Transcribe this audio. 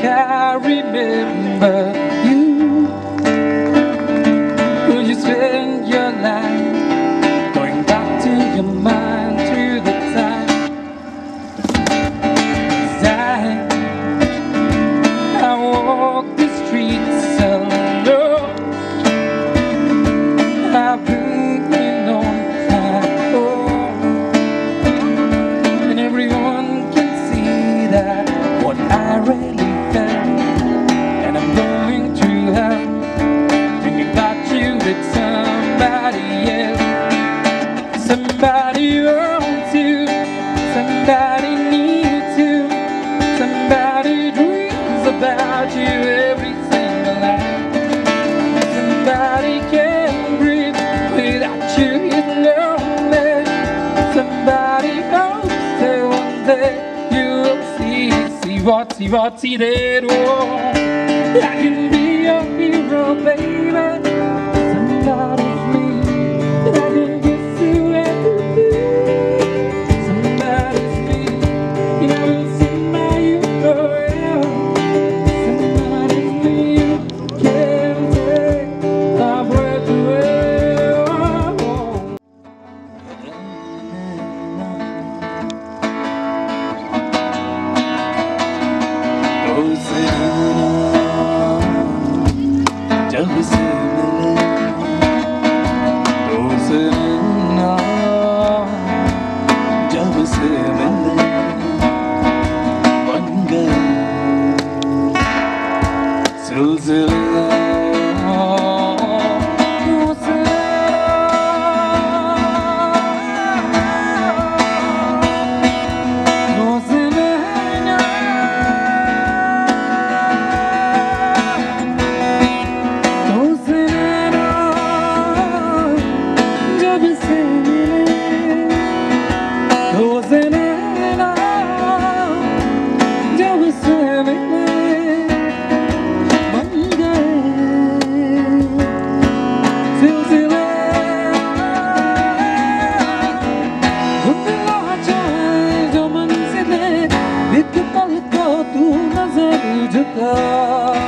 I remember somebody knows that one day you'll see See what, see what see that Whoa. I can be your hero, baby. Roosevelt. to call